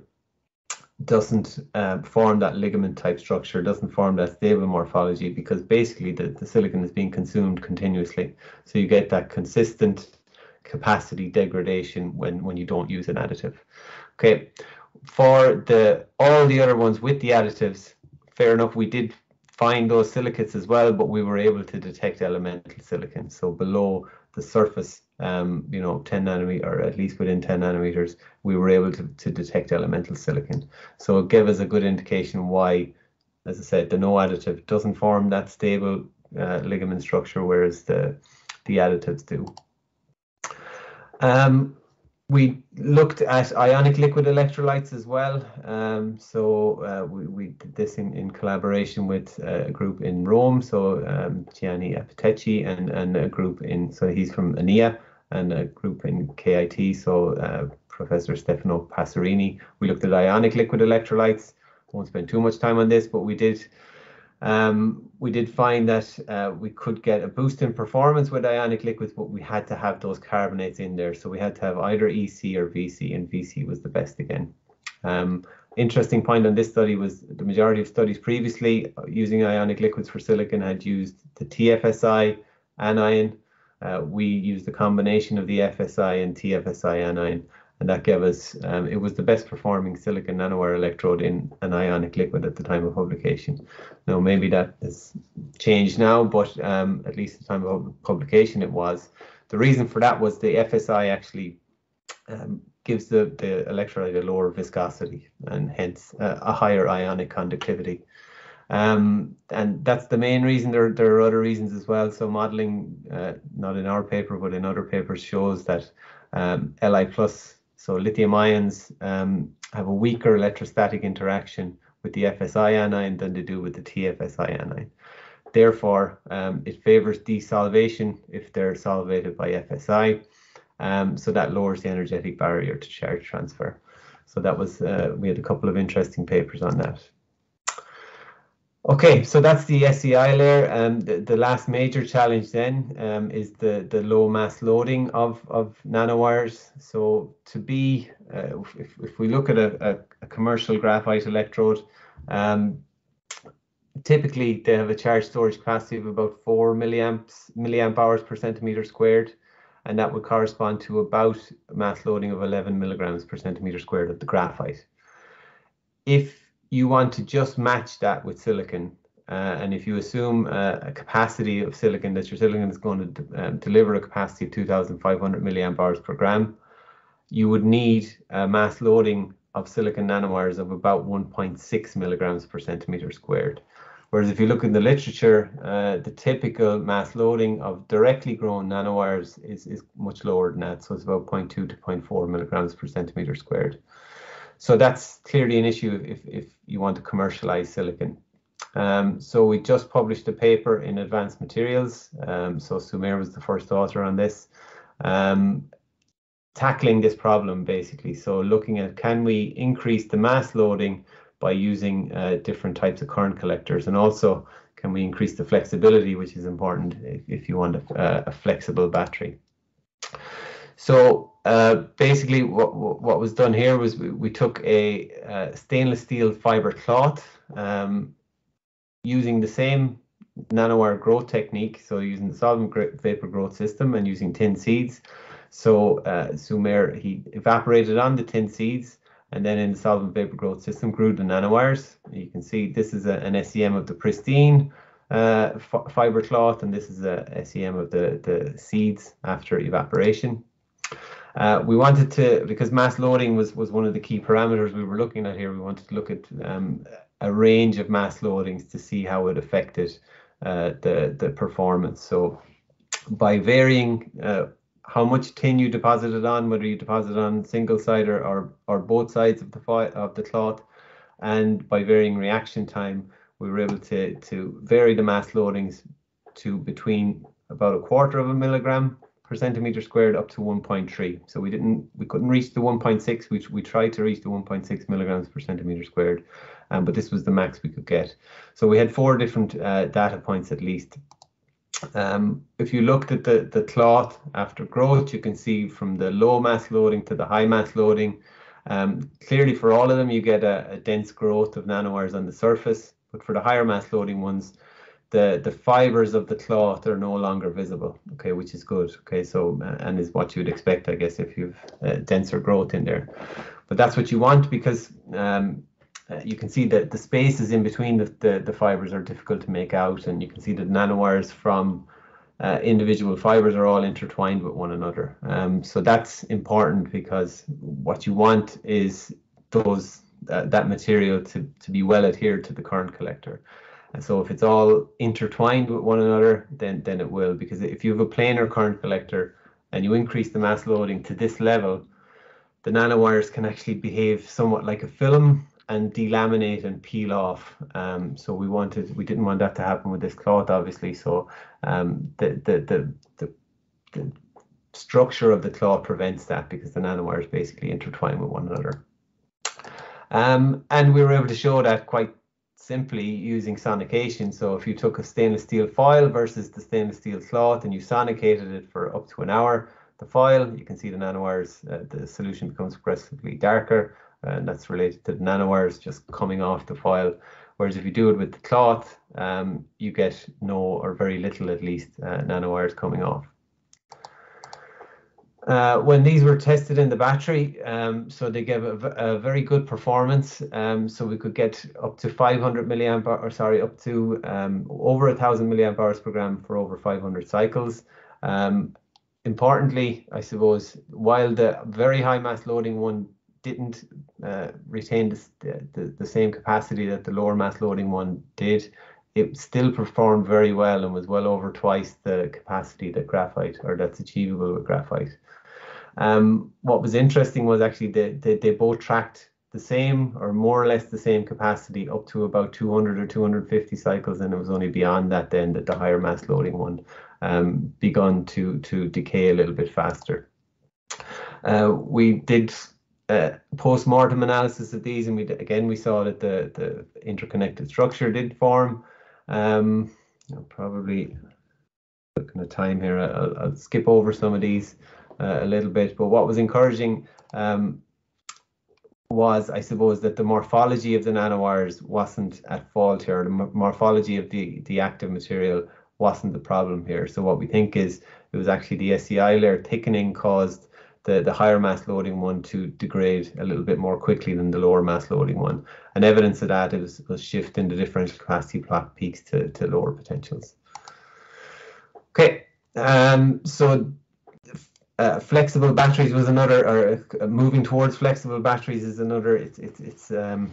doesn't uh, form that ligament type structure, doesn't form that stable morphology because basically the, the silicon is being consumed continuously. So you get that consistent capacity degradation when, when you don't use an additive. Okay, for the all the other ones with the additives, fair enough, we did find those silicates as well, but we were able to detect elemental silicon. So below the surface, um, you know, 10 nanometer, or at least within 10 nanometers, we were able to, to detect elemental silicon. So it gave us a good indication why, as I said, the no additive doesn't form that stable uh, ligament structure, whereas the, the additives do. Um, we looked at ionic liquid electrolytes as well. Um, so uh, we, we did this in, in collaboration with a group in Rome. So um, Gianni and, and a group in, so he's from ENEA and a group in KIT. So uh, Professor Stefano Passerini. We looked at ionic liquid electrolytes. Won't spend too much time on this, but we did um, we did find that uh, we could get a boost in performance with ionic liquids, but we had to have those carbonates in there. So we had to have either EC or VC, and VC was the best again. Um, interesting point on this study was the majority of studies previously uh, using ionic liquids for silicon had used the TFSI anion. Uh, we used the combination of the FSI and TFSI anion and that gave us um, it was the best performing silicon nanowire electrode in an ionic liquid at the time of publication. Now maybe that has changed now, but um, at least at the time of publication it was. The reason for that was the FSI actually um, gives the, the electrolyte a lower viscosity and hence uh, a higher ionic conductivity. Um, and that's the main reason. There, there are other reasons as well. So modeling, uh, not in our paper, but in other papers, shows that um, Li plus so lithium ions um, have a weaker electrostatic interaction with the FSI anion than they do with the TFSI anion. Therefore, um, it favors desolvation if they're solvated by FSI. Um, so that lowers the energetic barrier to charge transfer. So that was, uh, we had a couple of interesting papers on that. Okay, so that's the SEI layer. Um, the, the last major challenge then um, is the, the low mass loading of, of nanowires. So to be, uh, if, if we look at a, a, a commercial graphite electrode, um, typically they have a charge storage capacity of about 4 milliamps, milliamp hours per centimeter squared, and that would correspond to about mass loading of 11 milligrams per centimeter squared of the graphite. If you want to just match that with silicon. Uh, and if you assume uh, a capacity of silicon, that your silicon is going to um, deliver a capacity of 2,500 milliamp hours per gram, you would need a mass loading of silicon nanowires of about 1.6 milligrams per centimeter squared. Whereas if you look in the literature, uh, the typical mass loading of directly grown nanowires is, is much lower than that. So it's about 0.2 to 0.4 milligrams per centimeter squared. So that's clearly an issue if, if you want to commercialize silicon. Um, so we just published a paper in Advanced Materials. Um, so Sumair was the first author on this, um, tackling this problem basically. So looking at can we increase the mass loading by using uh, different types of current collectors, and also can we increase the flexibility, which is important if, if you want a, a flexible battery. So uh, basically, what what was done here was we, we took a uh, stainless steel fiber cloth um, using the same nanowire growth technique. So using the solvent vapor growth system and using tin seeds. So uh, Sumair he evaporated on the tin seeds and then in the solvent vapor growth system grew the nanowires. You can see this is a, an SEM of the pristine uh, fiber cloth and this is a SEM of the, the seeds after evaporation. Uh, we wanted to, because mass loading was, was one of the key parameters we were looking at here, we wanted to look at um, a range of mass loadings to see how it affected uh, the, the performance. So by varying uh, how much tin you deposited on, whether you deposited on single side or, or, or both sides of the of the cloth, and by varying reaction time, we were able to, to vary the mass loadings to between about a quarter of a milligram per centimeter squared up to 1.3. So we didn't, we couldn't reach the 1.6. We we tried to reach the 1.6 milligrams per centimeter squared, um, but this was the max we could get. So we had four different uh, data points at least. Um, if you looked at the, the cloth after growth, you can see from the low mass loading to the high mass loading. Um, clearly for all of them, you get a, a dense growth of nanowires on the surface, but for the higher mass loading ones, the the fibers of the cloth are no longer visible okay which is good okay so uh, and is what you'd expect i guess if you've uh, denser growth in there. But that's what you want because um, uh, you can see that the spaces in between the, the, the fibers are difficult to make out and you can see that nanowires from uh, individual fibers are all intertwined with one another. Um, so that's important because what you want is those uh, that material to, to be well adhered to the current collector and so if it's all intertwined with one another, then, then it will. Because if you have a planar current collector and you increase the mass loading to this level, the nanowires can actually behave somewhat like a film and delaminate and peel off. Um, so we wanted, we didn't want that to happen with this cloth, obviously. So um, the, the, the, the, the structure of the cloth prevents that because the nanowires basically intertwine with one another. Um, and we were able to show that quite simply using sonication. So if you took a stainless steel foil versus the stainless steel cloth and you sonicated it for up to an hour, the foil, you can see the nanowires, uh, the solution becomes progressively darker, and that's related to the nanowires just coming off the foil. Whereas if you do it with the cloth, um, you get no or very little at least uh, nanowires coming off. Uh, when these were tested in the battery, um, so they gave a, very good performance. Um, so we could get up to 500 milliamp, or sorry, up to um, over a thousand milliamp hours per gram for over 500 cycles. Um, importantly, I suppose, while the very high mass loading one didn't uh, retain the, the, the same capacity that the lower mass loading one did, it still performed very well and was well over twice the capacity that graphite or that's achievable with graphite. Um, what was interesting was actually they, they, they both tracked the same or more or less the same capacity up to about 200 or 250 cycles and it was only beyond that then that the higher mass loading one um, begun to to decay a little bit faster. Uh, we did uh, post-mortem analysis of these, and we again we saw that the the interconnected structure did form. Um, probably looking at time here, I'll, I'll, skip over some of these a little bit. But what was encouraging um, was, I suppose, that the morphology of the nanowires wasn't at fault here. The morphology of the the active material wasn't the problem here. So what we think is it was actually the SEI layer thickening caused the, the higher mass loading one to degrade a little bit more quickly than the lower mass loading one. And evidence of that is, was shift in the differential capacity plot peaks to, to lower potentials. Okay, um, so uh, flexible batteries was another, or uh, moving towards flexible batteries is another. It's it's it's um,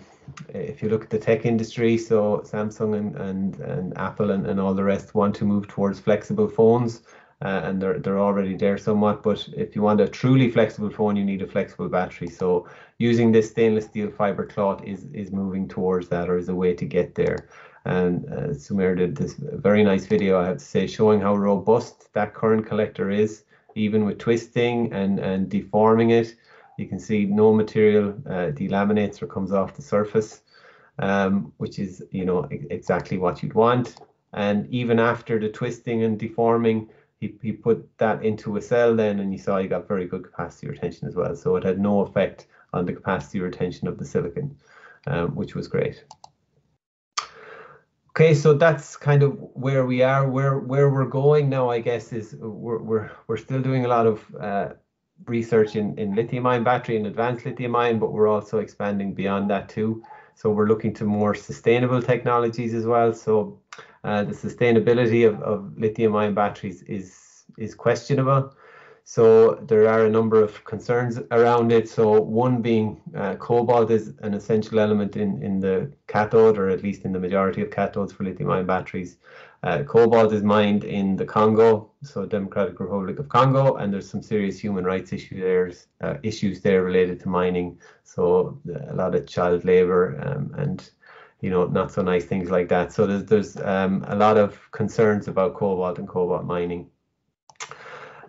if you look at the tech industry, so Samsung and and, and Apple and, and all the rest want to move towards flexible phones uh, and they're they're already there somewhat. But if you want a truly flexible phone, you need a flexible battery. So using this stainless steel fiber cloth is is moving towards that, or is a way to get there. And uh, Sumair did this very nice video, I have to say, showing how robust that current collector is, even with twisting and and deforming it. You can see no material uh, delaminates or comes off the surface, um, which is you know exactly what you'd want. And even after the twisting and deforming, he, he put that into a cell then and you saw you got very good capacity retention as well. So it had no effect on the capacity retention of the silicon, um, which was great. Okay, so that's kind of where we are. Where where we're going now, I guess, is we're we're we're still doing a lot of uh, research in in lithium-ion battery and advanced lithium-ion, but we're also expanding beyond that too. So we're looking to more sustainable technologies as well. So uh, the sustainability of, of lithium ion batteries is is questionable. So there are a number of concerns around it. So one being uh, cobalt is an essential element in, in the cathode, or at least in the majority of cathodes for lithium-ion batteries. Uh, cobalt is mined in the Congo, so Democratic Republic of Congo, and there's some serious human rights issues there, uh, issues there related to mining. So a lot of child labor um, and you know, not so nice things like that. So there's there's um, a lot of concerns about cobalt and cobalt mining.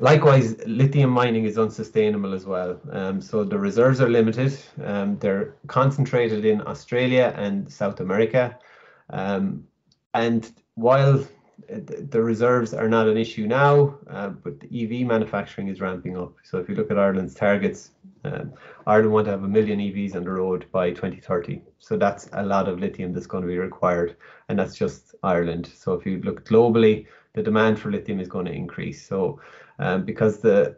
Likewise, lithium mining is unsustainable as well. Um, so the reserves are limited. Um, they're concentrated in Australia and South America. Um, and while the reserves are not an issue now, uh, but EV manufacturing is ramping up. So if you look at Ireland's targets, um, Ireland want to have a million EVs on the road by 2030. So that's a lot of lithium that's going to be required, and that's just Ireland. So if you look globally, the demand for lithium is going to increase. So um, because the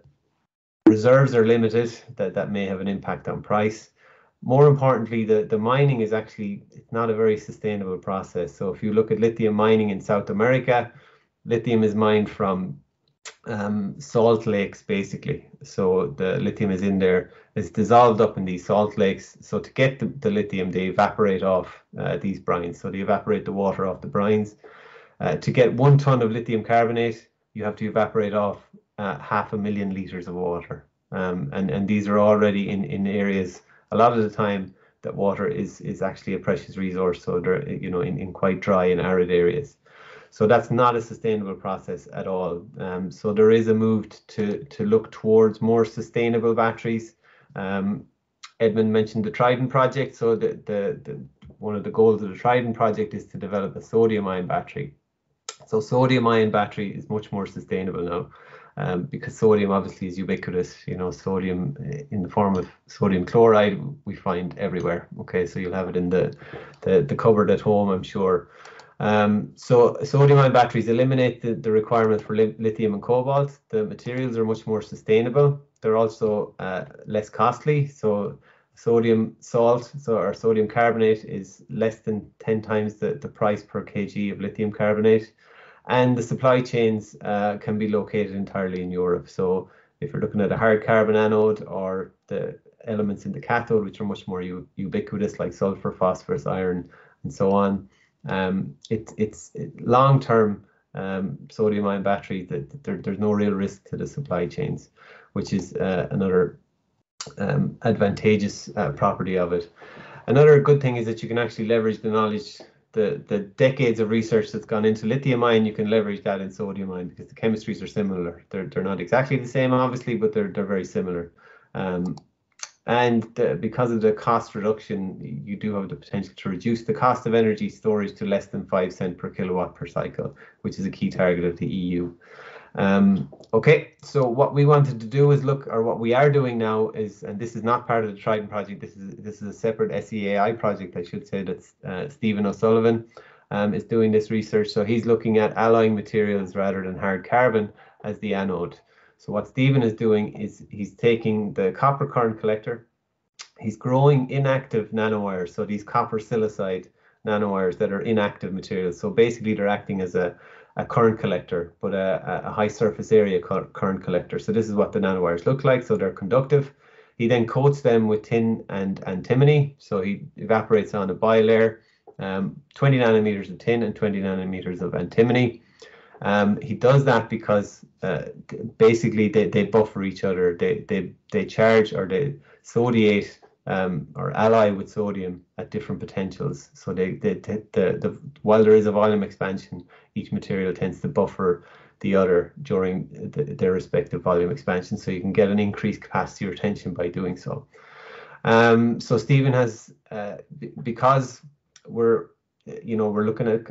reserves are limited, that that may have an impact on price more importantly, the, the mining is actually not a very sustainable process. So if you look at lithium mining in South America, lithium is mined from um, salt lakes basically. So the lithium is in there, it's dissolved up in these salt lakes. So to get the, the lithium, they evaporate off uh, these brines. So they evaporate the water off the brines. Uh, to get one ton of lithium carbonate, you have to evaporate off uh, half a million liters of water. Um, and, and these are already in, in areas a lot of the time that water is is actually a precious resource. So they're you know in, in quite dry and arid areas. So that's not a sustainable process at all. Um, so there is a move to to look towards more sustainable batteries. Um, Edmund mentioned the Trident project. So the, the the one of the goals of the Trident project is to develop a sodium ion battery. So sodium ion battery is much more sustainable now um, because sodium obviously is ubiquitous. You know, sodium eh, in the form of sodium chloride we find everywhere. Okay, so you'll have it in the the, the cupboard at home, I'm sure. Um, so sodium ion batteries eliminate the, the requirement for li lithium and cobalt. The materials are much more sustainable. They're also uh, less costly. So sodium salt, so our sodium carbonate is less than 10 times the, the price per kg of lithium carbonate and the supply chains uh, can be located entirely in Europe. So if you're looking at a hard carbon anode or the elements in the cathode, which are much more ubiquitous, like sulfur, phosphorus, iron, and so on, um, it, it's it, long-term um, sodium-ion battery. That there, there's no real risk to the supply chains, which is uh, another um, advantageous uh, property of it. Another good thing is that you can actually leverage the knowledge the the decades of research that's gone into lithium ion, you can leverage that in sodium ion because the chemistries are similar. They're they're not exactly the same, obviously, but they're they're very similar. Um, and because of the cost reduction, you do have the potential to reduce the cost of energy storage to less than 5 cent per kilowatt per cycle, which is a key target of the EU. Um, okay, so what we wanted to do is look, or what we are doing now is, and this is not part of the Trident project, this is this is a separate SEAI project, I should say, that's uh, Stephen O'Sullivan um, is doing this research. So he's looking at alloying materials rather than hard carbon as the anode. So what Stephen is doing is he's taking the copper current collector, he's growing inactive nanowires, so these copper silicide nanowires that are inactive materials. So basically they're acting as a, a current collector, but a, a high surface area current collector. So this is what the nanowires look like. So they're conductive. He then coats them with tin and antimony. So he evaporates on a bilayer, um, 20 nanometers of tin and 20 nanometers of antimony. Um, he does that because uh, basically they, they buffer each other. They, they, they charge or they sodiate um, or ally with sodium at different potentials. So they, they, they, the, the, while there is a volume expansion, each material tends to buffer the other during the, their respective volume expansion. So you can get an increased capacity retention by doing so. Um, so Stephen has, uh, because we're you know, we're looking at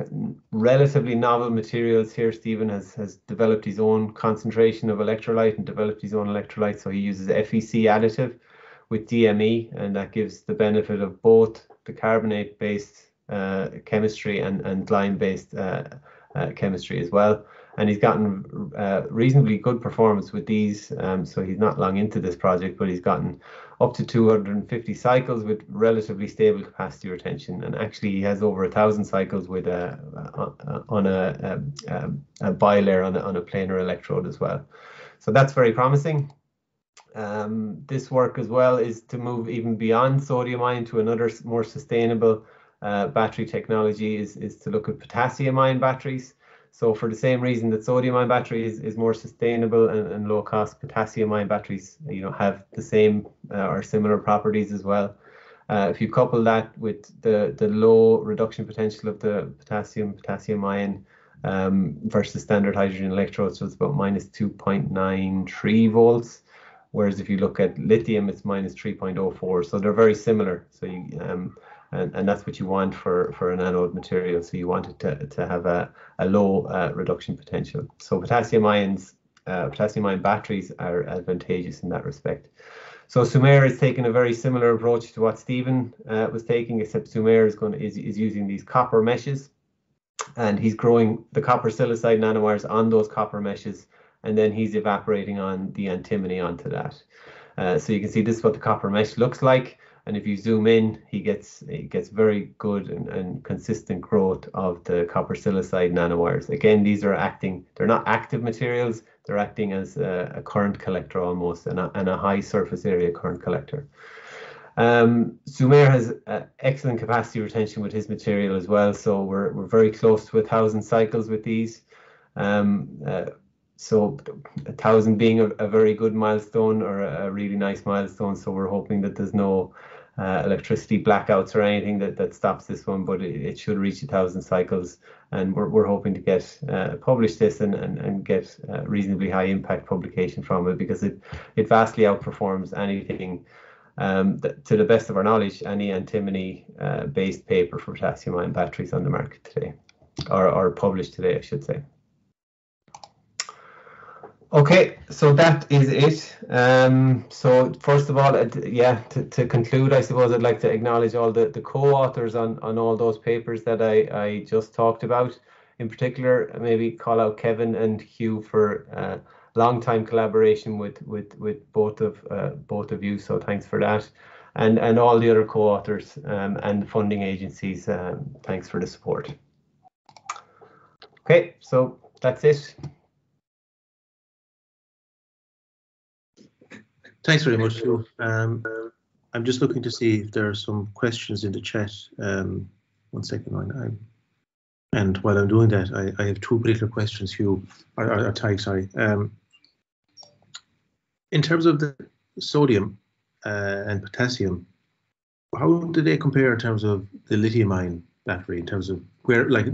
relatively novel materials here. Stephen has, has developed his own concentration of electrolyte and developed his own electrolyte. So he uses FEC additive with DME, and that gives the benefit of both the carbonate based uh, chemistry and, and glyme based uh, uh, chemistry as well. And he's gotten uh, reasonably good performance with these. Um, so he's not long into this project, but he's gotten up to 250 cycles with relatively stable capacity retention. And actually, he has over a thousand cycles with a, a on a, a, a bilayer on a, on a planar electrode as well. So that's very promising. Um, this work as well is to move even beyond sodium ion to another more sustainable uh, battery technology is, is to look at potassium ion batteries. So for the same reason that sodium ion battery is, is more sustainable and, and low cost, potassium ion batteries, you know, have the same uh, or similar properties as well. Uh, if you couple that with the, the low reduction potential of the potassium, potassium ion um, versus standard hydrogen electrodes, so it's about minus 2.93 volts. Whereas if you look at lithium, it's minus 3.04. So they're very similar. So you, um, and, and that's what you want for, for an anode material. So you want it to, to have a, a low uh, reduction potential. So potassium ions, uh, potassium ion batteries are advantageous in that respect. So Sumair is taking a very similar approach to what Stephen uh, was taking, except Sumair is going to, is, is using these copper meshes, and he's growing the copper silicide nanowires on those copper meshes, and then he's evaporating on the antimony onto that. Uh, so you can see this is what the copper mesh looks like. And if you zoom in, he gets he gets very good and, and consistent growth of the copper silicide nanowires. Again, these are acting, they're not active materials, they're acting as a, a current collector almost and a, and a high surface area current collector. Um, Sumair has uh, excellent capacity retention with his material as well, so we're, we're very close to a thousand cycles with these. Um, uh, so a thousand being a, a, very good milestone or a, a, really nice milestone. So we're hoping that there's no uh, electricity blackouts or anything that, that stops this one, but it, it should reach a thousand cycles. And we're, we're hoping to get uh, publish this and, and, and get reasonably high impact publication from it because it, it vastly outperforms anything, um, that, to the best of our knowledge, any antimony uh, based paper for potassium ion batteries on the market today, or, or published today, I should say. Okay, so that is it. Um, so first of all, uh, yeah, to, to conclude, I suppose I'd like to acknowledge all the, the co-authors on, on all those papers that I, I just talked about. In particular, maybe call out Kevin and Hugh for uh, long time collaboration with with with both of uh, both of you. So thanks for that, and and all the other co-authors um, and funding agencies. Um, thanks for the support. Okay, so that's it. Thanks very much, Hugh. Um, I'm just looking to see if there are some questions in the chat. Um, one second, I, and while I'm doing that, I, I have two particular questions, Hugh, or, or, or Tadhg, sorry. Um, in terms of the sodium uh, and potassium, how do they compare in terms of the lithium ion battery, in terms of where, like,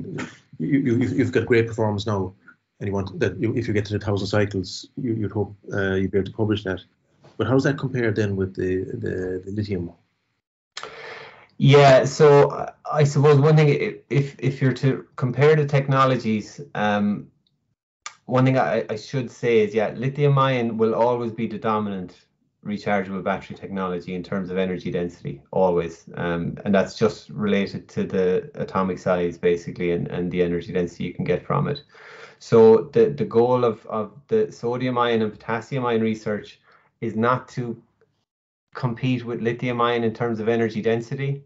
you, you, you've got great performance now, and you want that if you get to the thousand cycles, you, would hope uh, you'd be able to publish that. But how does that compare then with the, the, the lithium? Yeah, so I suppose one thing, if if you're to compare the technologies, um, one thing I, I should say is, yeah, lithium ion will always be the dominant rechargeable battery technology in terms of energy density, always, um, and that's just related to the atomic size basically and, and the energy density you can get from it. So the the goal of of the sodium ion and potassium ion research is not to compete with lithium ion in terms of energy density,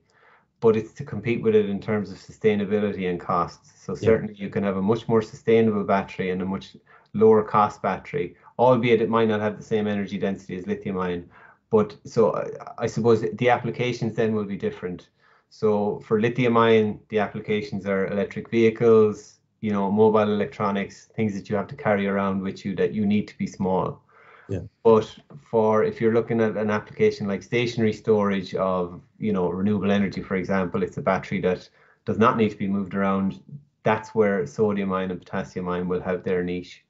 but it's to compete with it in terms of sustainability and costs. So certainly yeah. you can have a much more sustainable battery and a much lower cost battery, albeit it might not have the same energy density as lithium ion. But so I, I suppose the applications then will be different. So for lithium ion, the applications are electric vehicles, you know, mobile electronics, things that you have to carry around with you that you need to be small. Yeah. But for if you're looking at an application like stationary storage of, you know, renewable energy, for example, it's a battery that does not need to be moved around. That's where sodium ion and potassium ion will have their niche.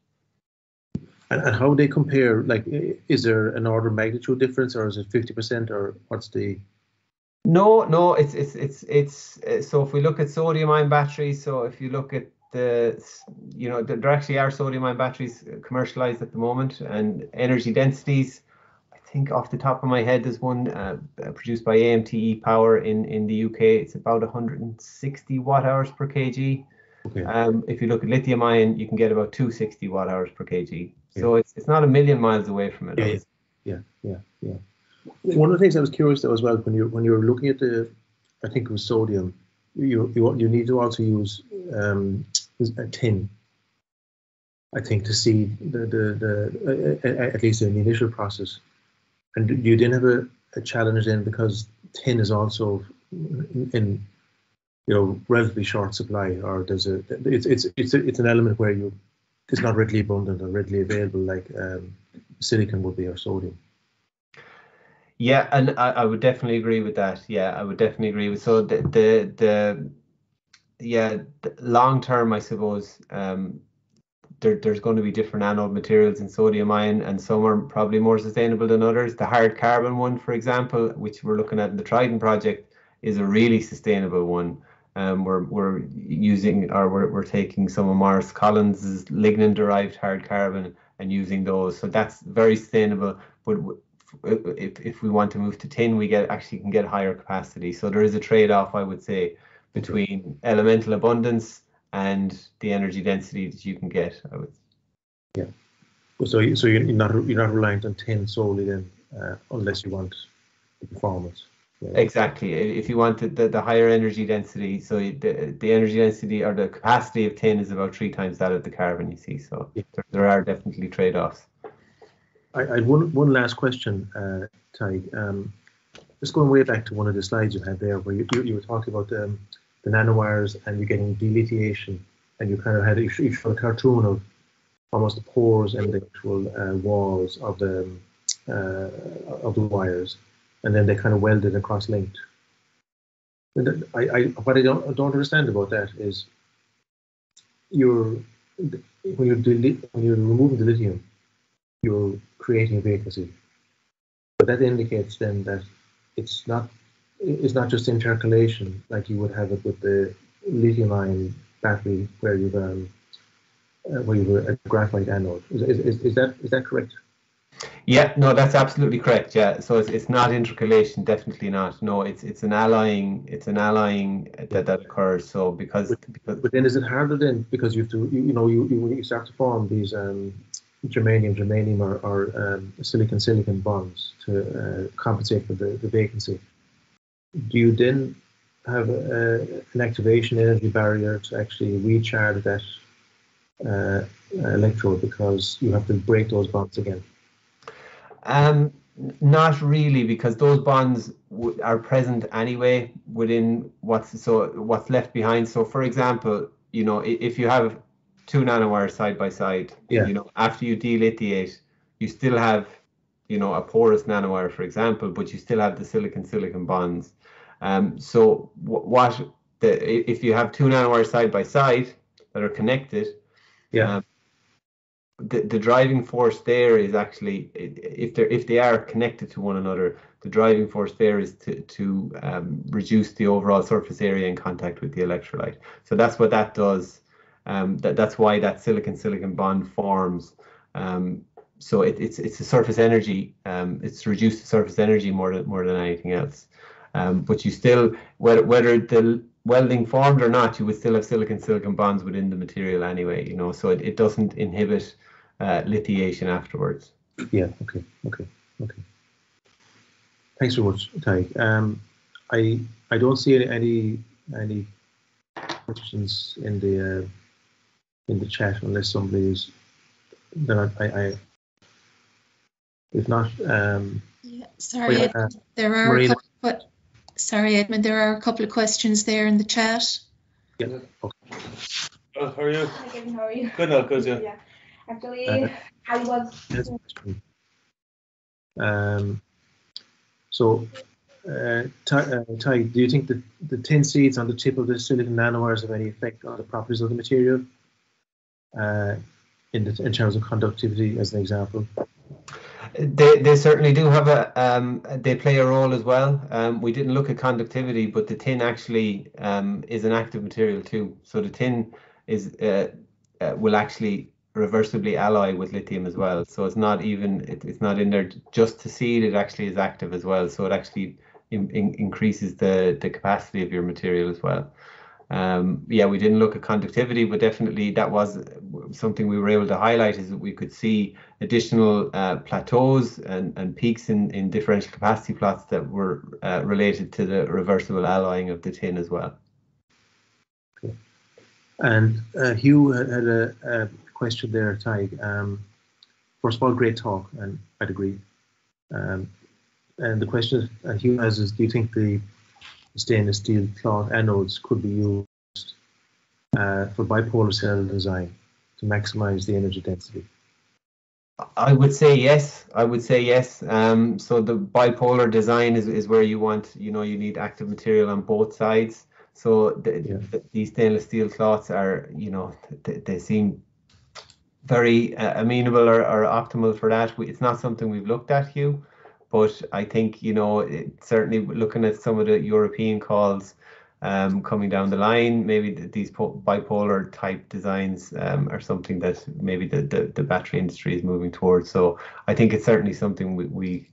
And, and how they compare? Like, is there an order of magnitude difference, or is it fifty percent, or what's the? No, no, it's it's it's it's uh, so if we look at sodium ion batteries, so if you look at the you know there actually are sodium ion batteries commercialized at the moment and energy densities i think off the top of my head there's one uh, produced by amte power in in the uk it's about 160 watt hours per kg. Okay. um, if you look at lithium ion you can get about 260 watt hours per kg. Yeah. so it's, it's not a million miles away from it. Yeah, yeah yeah yeah. One of the things i was curious though as well when you when you were looking at the i think it was sodium you you, you need to also use um, a tin. I think to see the the, the uh, at least in the initial process, and you didn't have a, a challenge then because tin is also in you know relatively short supply, or there's a it's it's it's a, it's an element where you it's not readily abundant or readily available like um, silicon would be or sodium. Yeah, and I, I would definitely agree with that. Yeah, I would definitely agree with so the the the yeah, long term, I suppose um, there, there's going to be different anode materials in sodium ion, and some are probably more sustainable than others. The hard carbon one, for example, which we're looking at in the Trident project, is a really sustainable one. Um, we're we're using or we're we're taking some of Maurice Collins's lignin derived hard carbon and using those. So that's very sustainable. But if if we want to move to tin, we get actually can get higher capacity. So there is a trade off, I would say, between elemental abundance and the energy density that you can get. I would. Yeah. So, so you're not you're not reliant on tin solely then, uh, unless you want the performance. Yeah. Exactly. If you want the, the, the, higher energy density, so the, the energy density or the capacity of tin is about three times that of the carbon. You see, so yeah. there, there, are definitely trade-offs. I, I had one one last question, uh, Tadhg. Um, just going way back to one of the slides you had there, where you, you, you were talking about um, the nanowires and you're getting delithiation and you kind of had each, each a cartoon of almost the pores and the actual uh, walls of the uh, of the wires, and then they kind of welded and cross-linked. And I, I, what I don't, I don't understand about that is you're when you're when you're removing the lithium, you're creating a vacancy. But that indicates then that it's not it's not just intercalation like you would have it with the lithium ion battery where you've um, uh, where you've a graphite anode. Is, is, is that is that correct? Yeah, no, that's absolutely correct. Yeah, so it's, it's not intercalation, definitely not. No, it's it's an alloying, it's an alloying that that occurs. So because but, because but then is it harder then because you have to you, you know you, you you start to form these um, germanium germanium or, or um, silicon silicon bonds to uh, compensate for the, the vacancy do you then have a, an activation energy barrier to actually recharge that uh, electrode because you have to break those bonds again? Um, not really, because those bonds are present anyway within what's so what's left behind. So, for example, you know, if you have two nanowires side by side, yeah. you know, after you delithiate, you still have, you know, a porous nanowire, for example, but you still have the silicon silicon bonds. Um, so what the if you have two nanowires side by side that are connected, yeah. Um, the, the driving force there is actually if they're if they are connected to one another, the driving force there is to to um, reduce the overall surface area in contact with the electrolyte. So that's what that does. Um, that that's why that silicon silicon bond forms. Um, so it, it's it's a surface energy. Um, it's reduced surface energy more than more than anything else. Um, but you still whether whether the welding formed or not, you would still have silicon silicon bonds within the material anyway. You know, so it, it doesn't inhibit uh, lithiation afterwards. Yeah. Okay. Okay. Okay. Thanks very much, Tadhg. Um, I I don't see any any questions in the uh, in the chat unless somebody is. Then I, I if not, um, yeah, sorry, uh, there are. Marina. But sorry, Edmund, there are a couple of questions there in the chat. yeah. Okay. Oh, how are you? Hi, how are you? Good now, good, yeah. Yeah. Actually, Uh, I was. Yes. Um, so, uh, Tadhg, uh, Tadhg, do you think that the tin seeds on the tip of the silicon nanowires have any effect on the properties of the material? Uh, in, the, in terms of conductivity, as an example. They they certainly do have a um, they play a role as well. Um, we didn't look at conductivity, but the tin actually um, is an active material too. So the tin is uh, uh, will actually reversibly alloy with lithium as well. So it's not even it, it's not in there just to seed. It actually is active as well. So it actually in, in, increases the the capacity of your material as well. Um, yeah, we didn't look at conductivity, but definitely that was something we were able to highlight is that we could see additional uh, plateaus and, and peaks in, in differential capacity plots that were uh, related to the reversible alloying of the tin as well. And uh, Hugh had, a, a question there, Tadhg. Um, first of all, great talk, and I'd agree. Um, and the question uh, Hugh has is, do you think the stainless steel cloth anodes could be used uh, for bipolar cell design to maximize the energy density? I would say yes. I would say yes. Um, so the bipolar design is, is where you want, you know, you need active material on both sides. So the, Yeah. the, these stainless steel cloths are, you know, they, they seem very uh, amenable or, or optimal for that. We, it's not something we've looked at, Hugh, but I think, you know, it, certainly looking at some of the European calls um, coming down the line, maybe th- these po- bipolar type designs um, are something that maybe the, the, the battery industry is moving towards. So I think it's certainly something we, we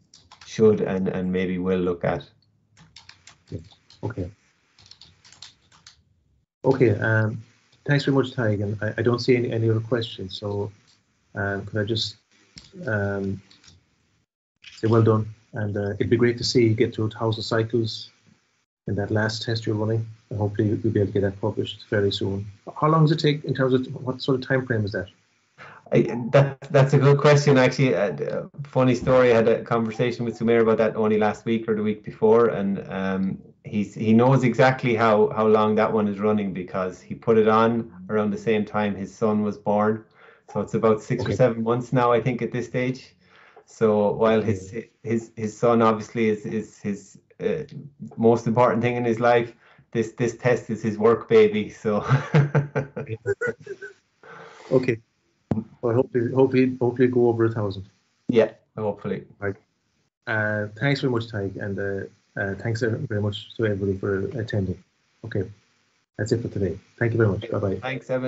should and, and maybe will look at. Okay. Okay. Um, thanks very much, Tadhg. And I, I don't see any, any other questions. So um, could I just um, say well done? And uh, it'd be great to see you get to a thousand cycles in that last test you're running. And hopefully you'll be able to get that published fairly soon. How long does it take in terms of what sort of time frame is that? I, that that's a good question. Actually, uh, funny story. I had a conversation with Sumair about that only last week or the week before, and um, he's he knows exactly how how long that one is running because he put it on around the same time his son was born. So it's about six Okay. or seven months now, I think, at this stage. So while his his his son obviously is is his uh, most important thing in his life, this this test is his work baby. So Okay. Well, hopefully, hopefully, hopefully go over a thousand. yeah, hopefully. Uh, thanks very much, Tadhg, and uh, uh, thanks very much to everybody for attending. Okay, that's it for today. Thank you very much. Bye bye. Thanks, Evan.